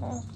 はい。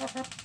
Ha ha ha.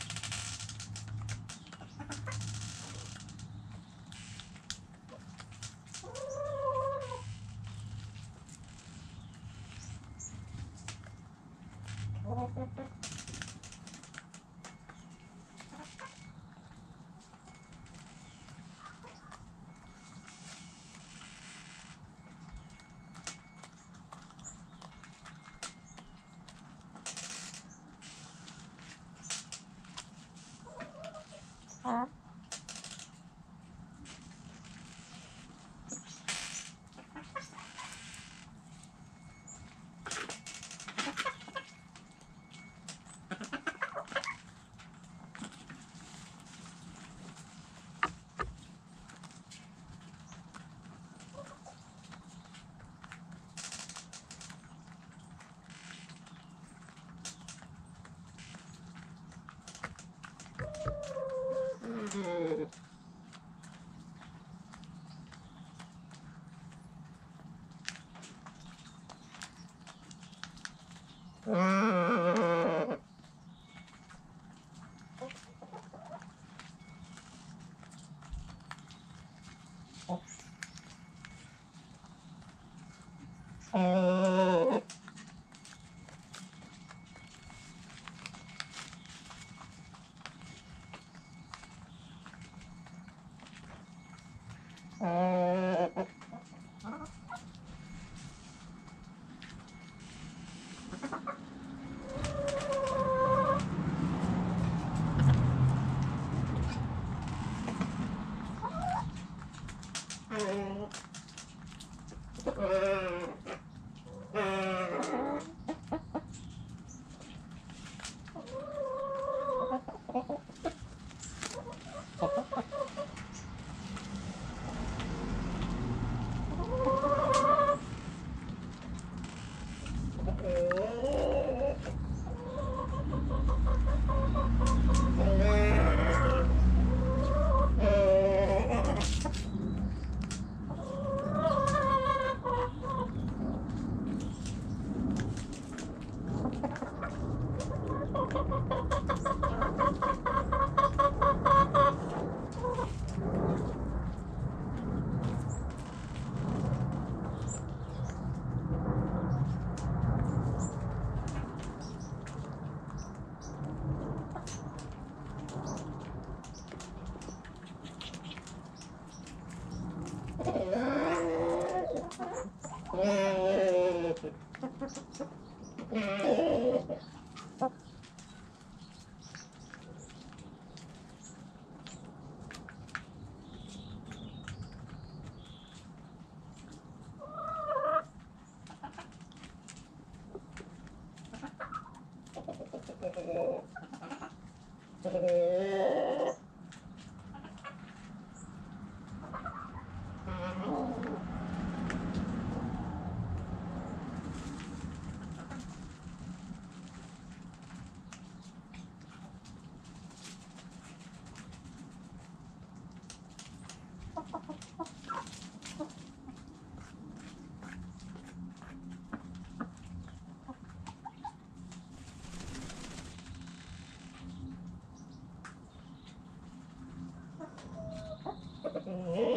Uh... 음. oh.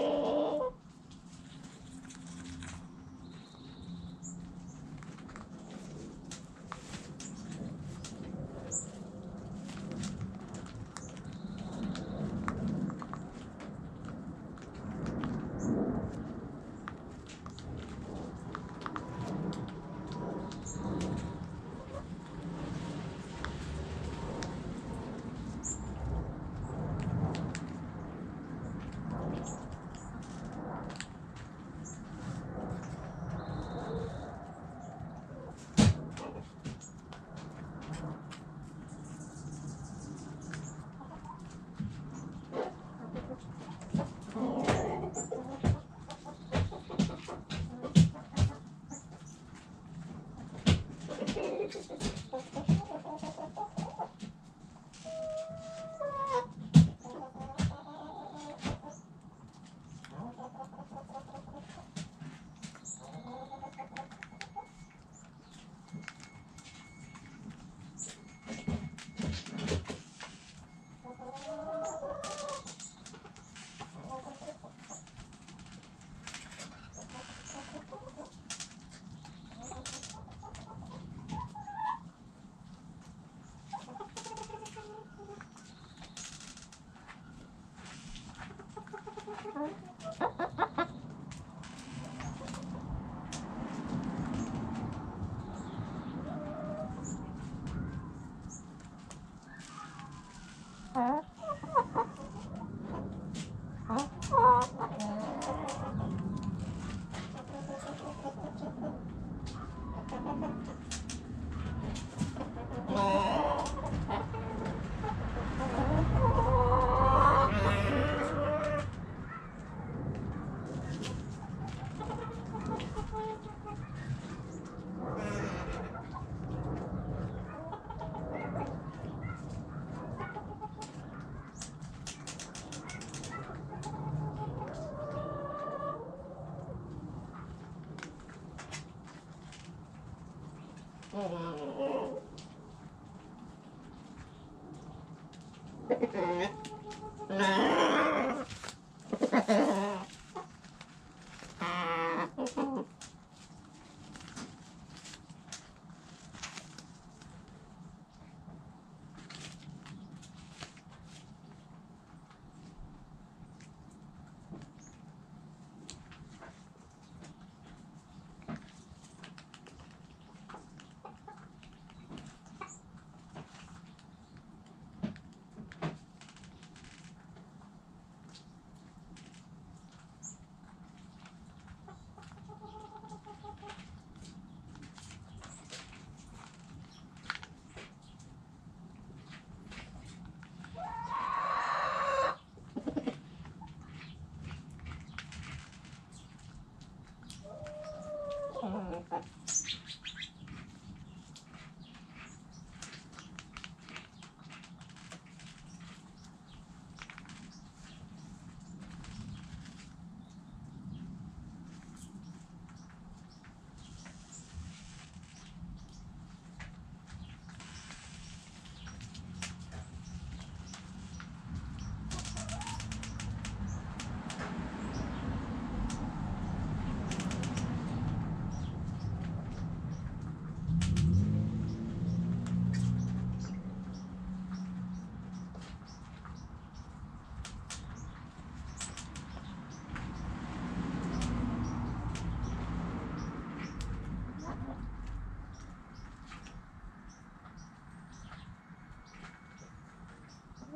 Oh, wow. Perfect.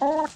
Yeah.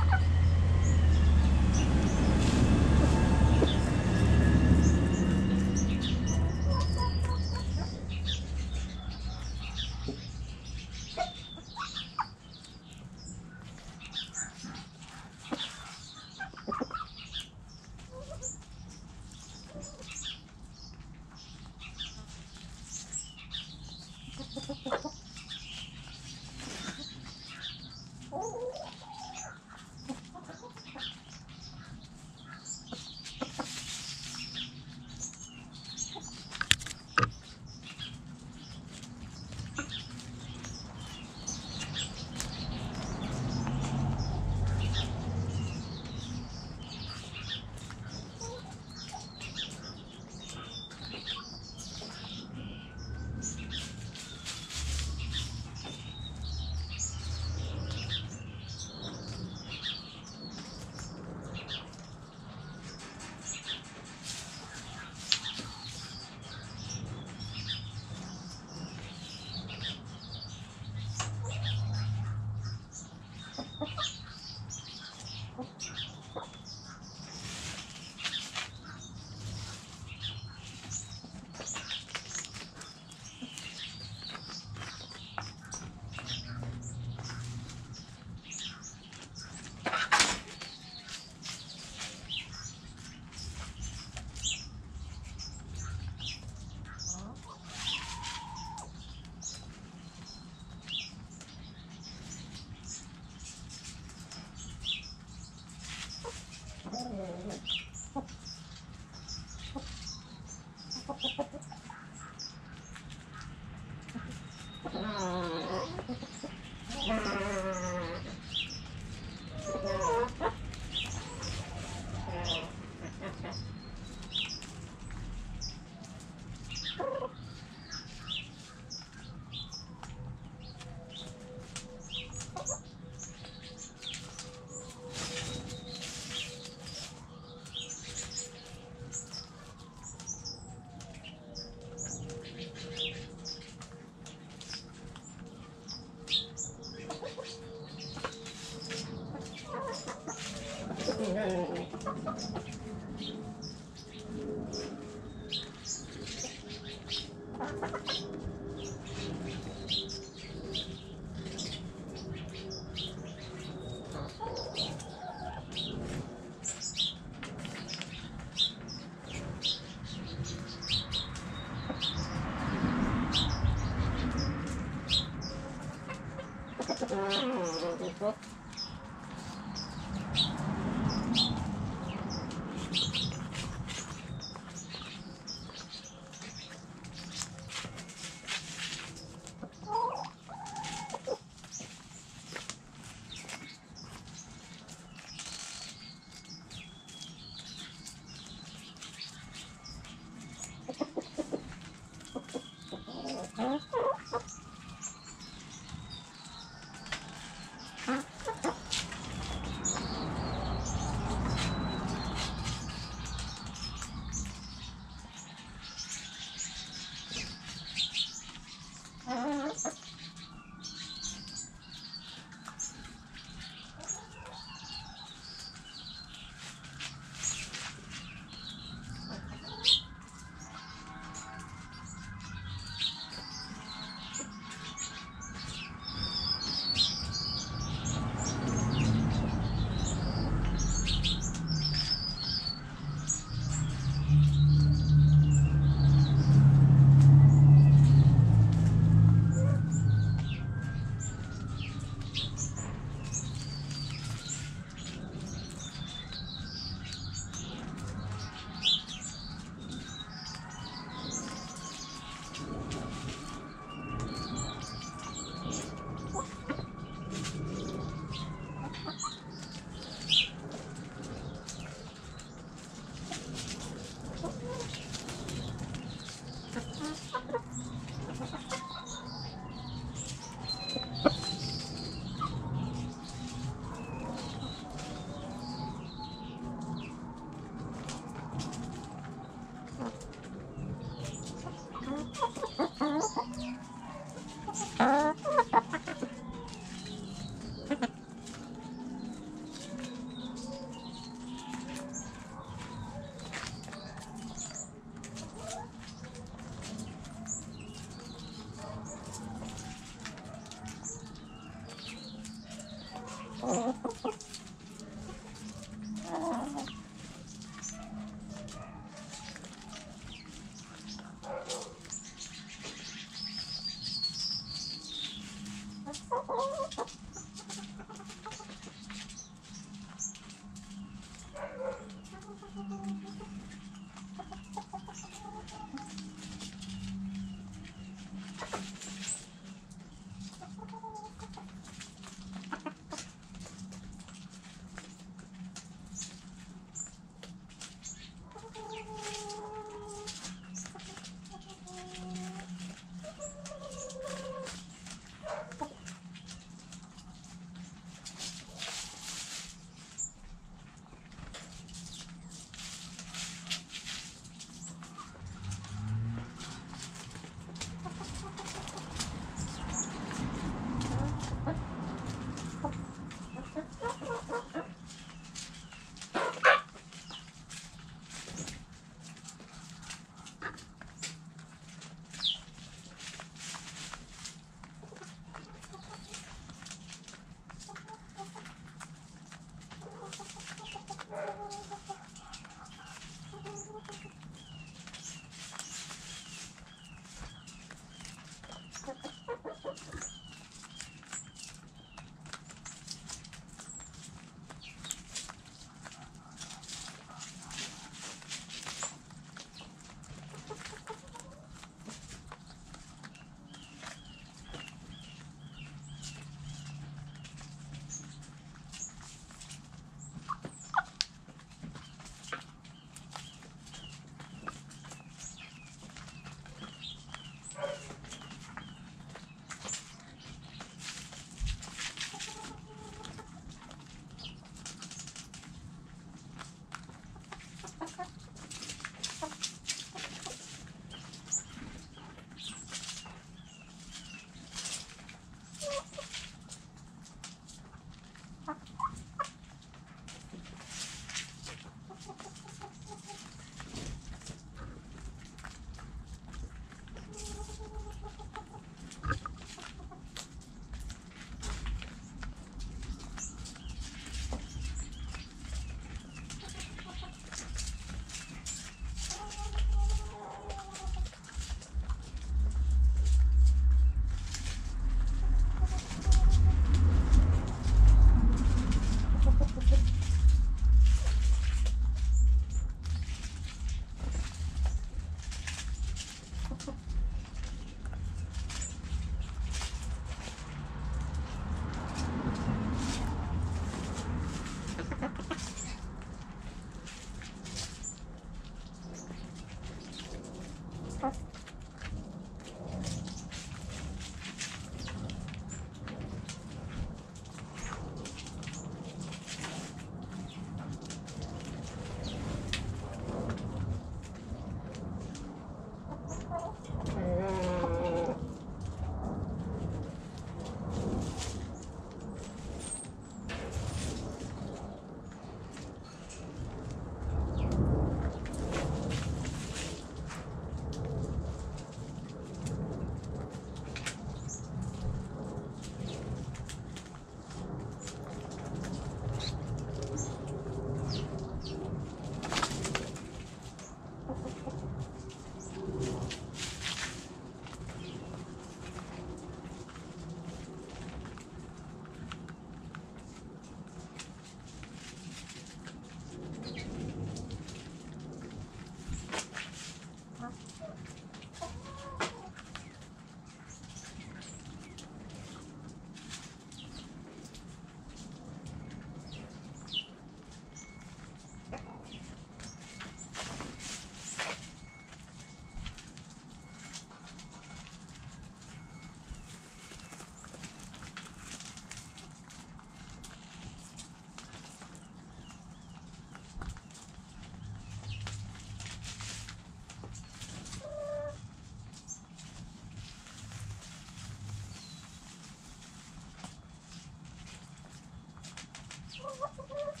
Thank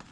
you.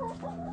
Oh,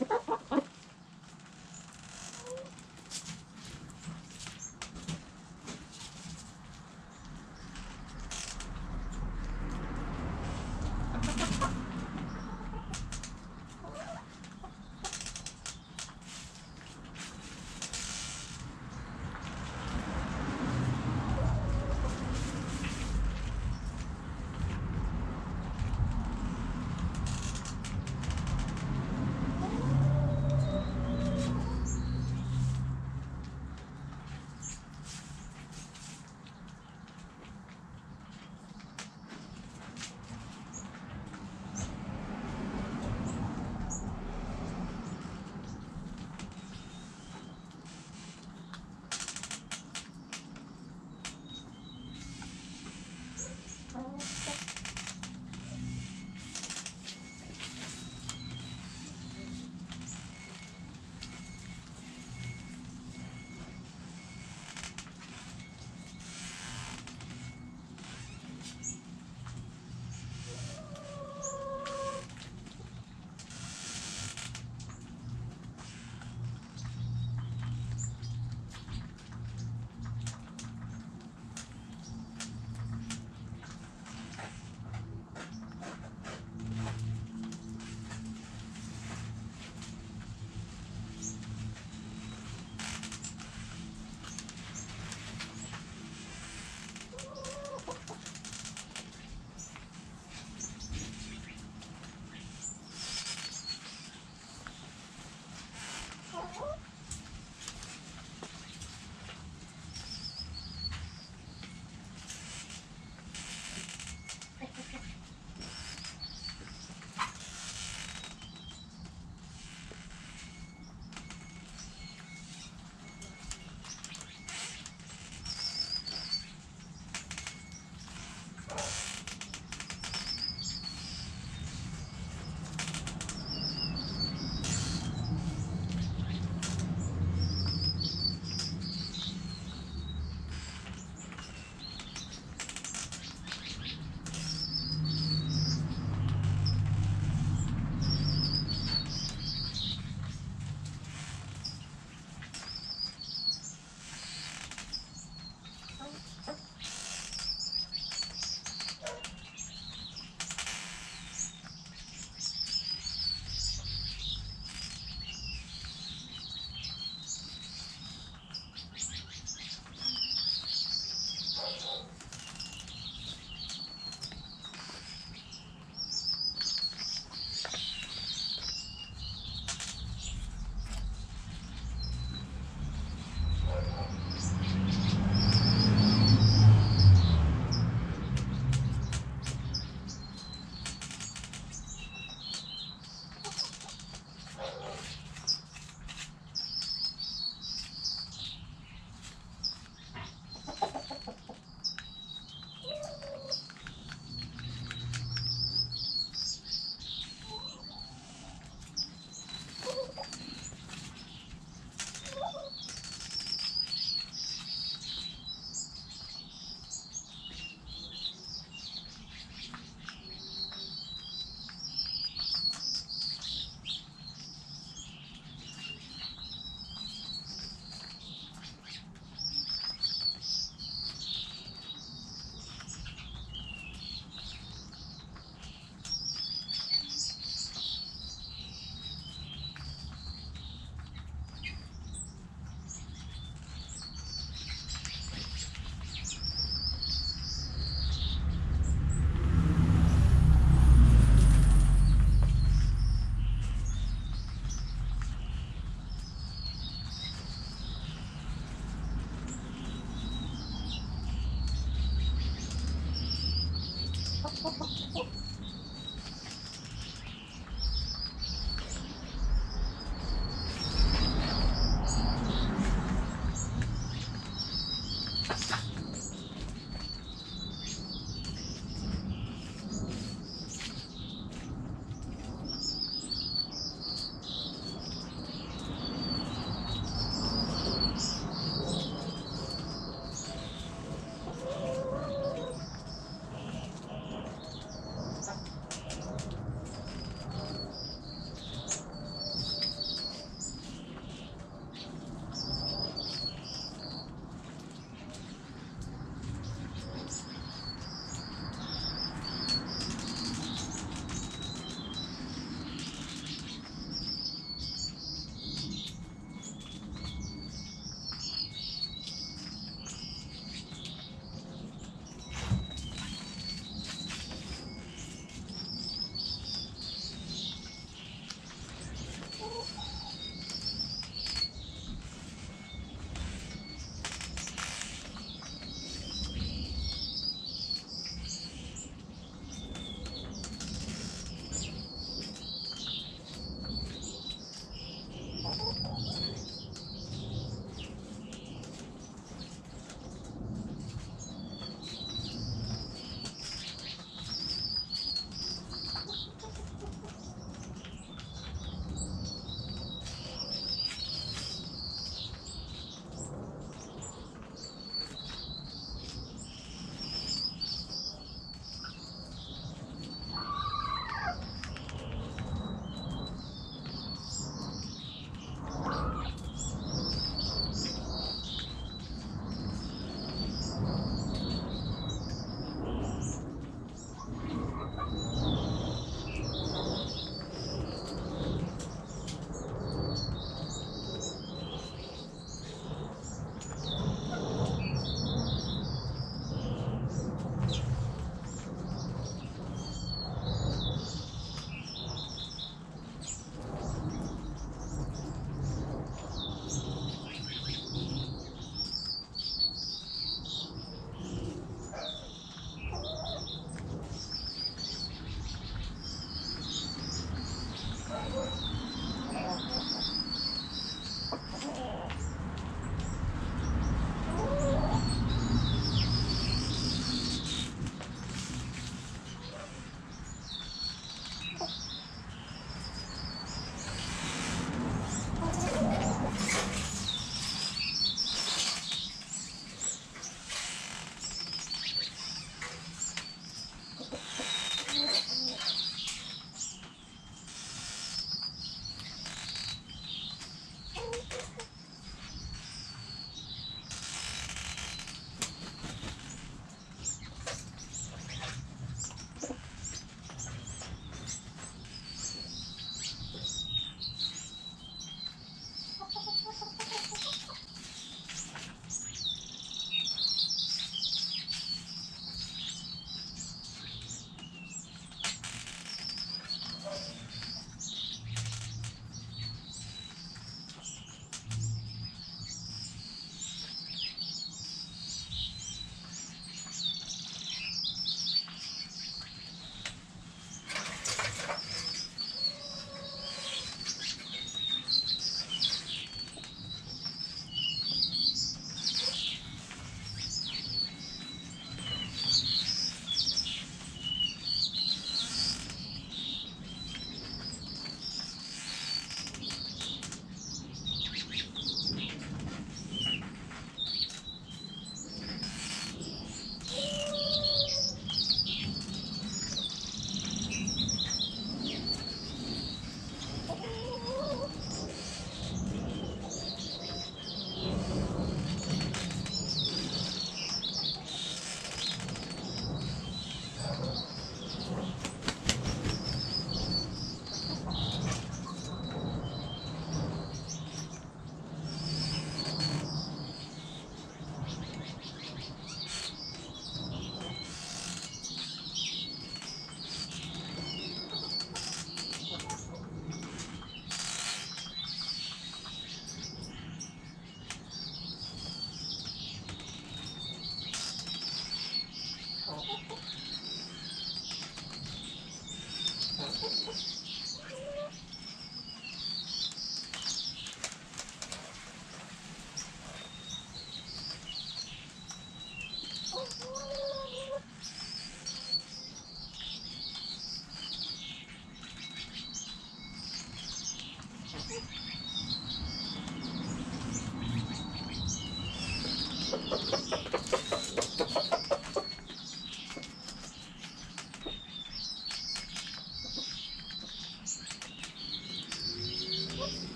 Ha ha ha!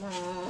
Wow.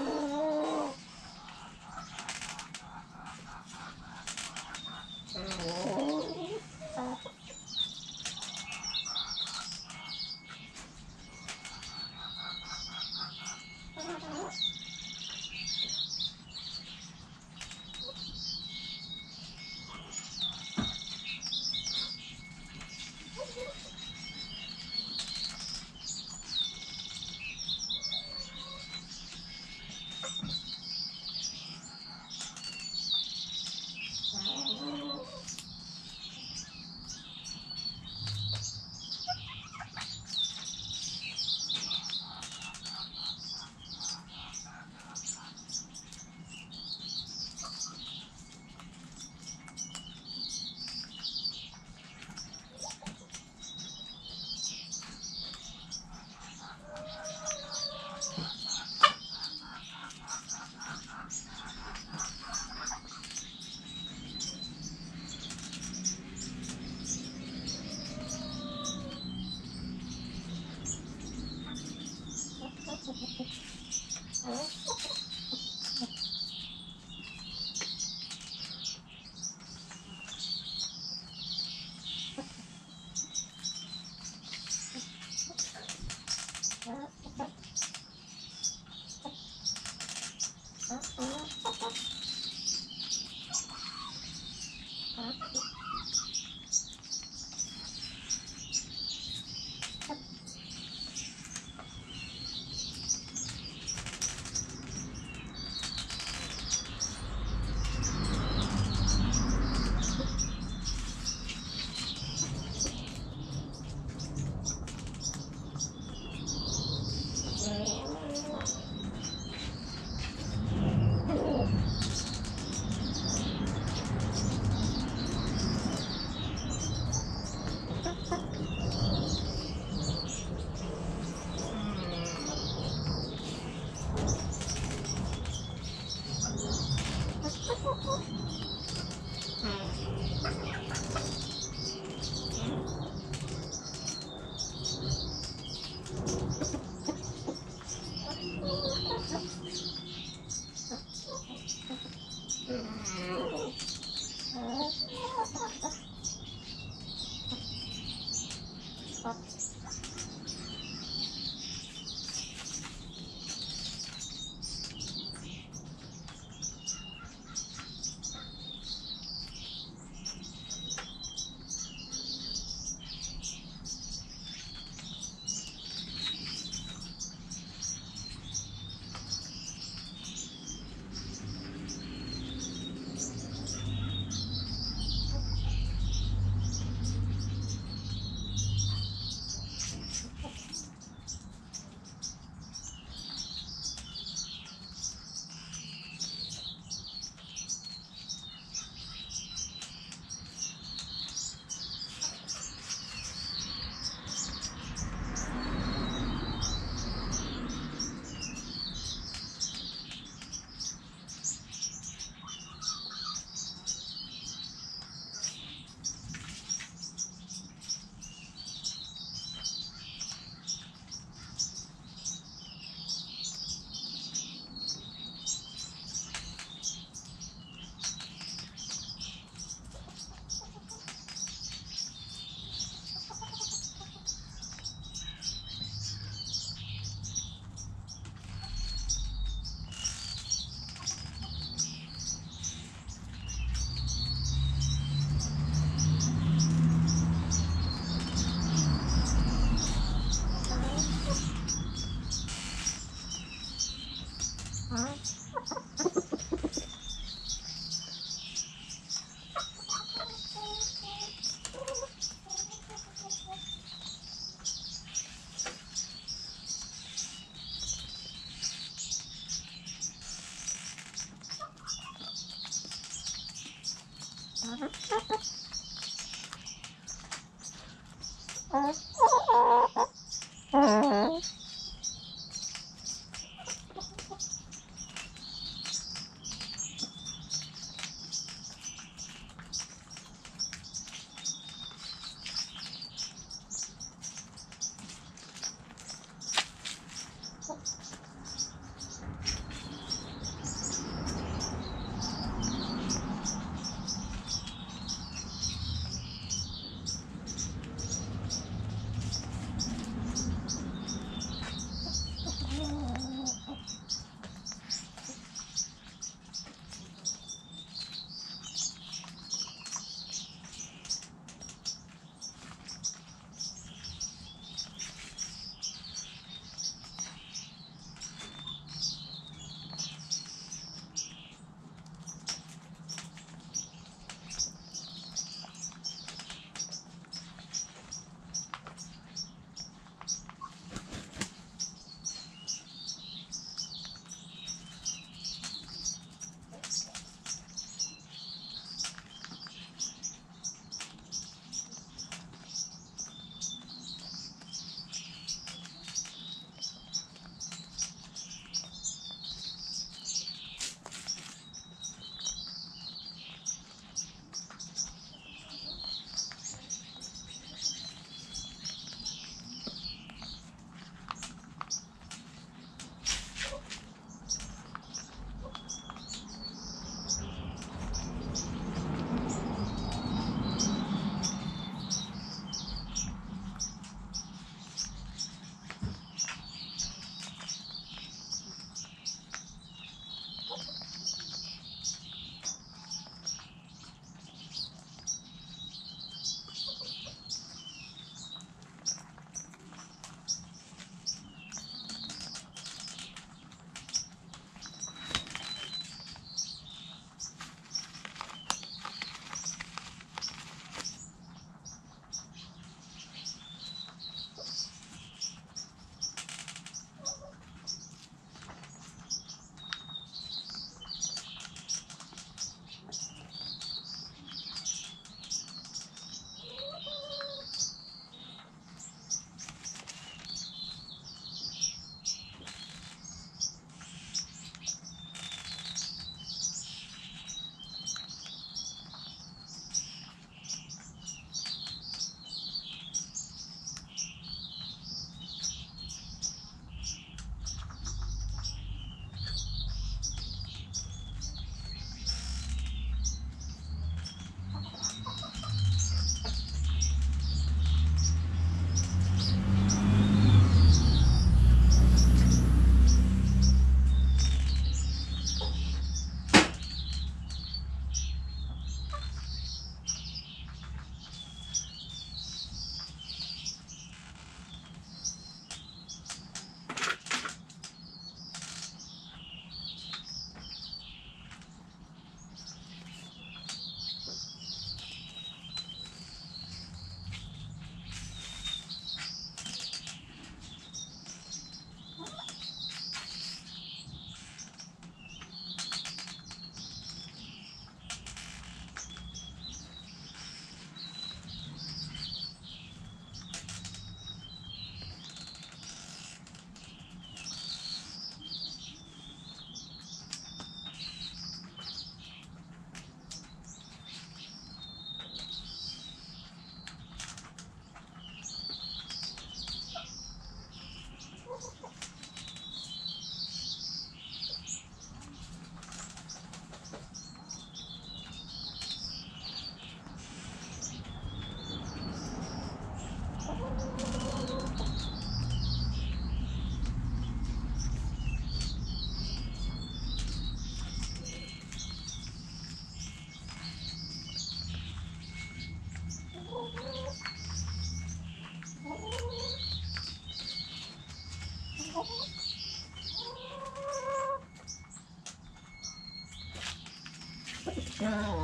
Show.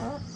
Huh?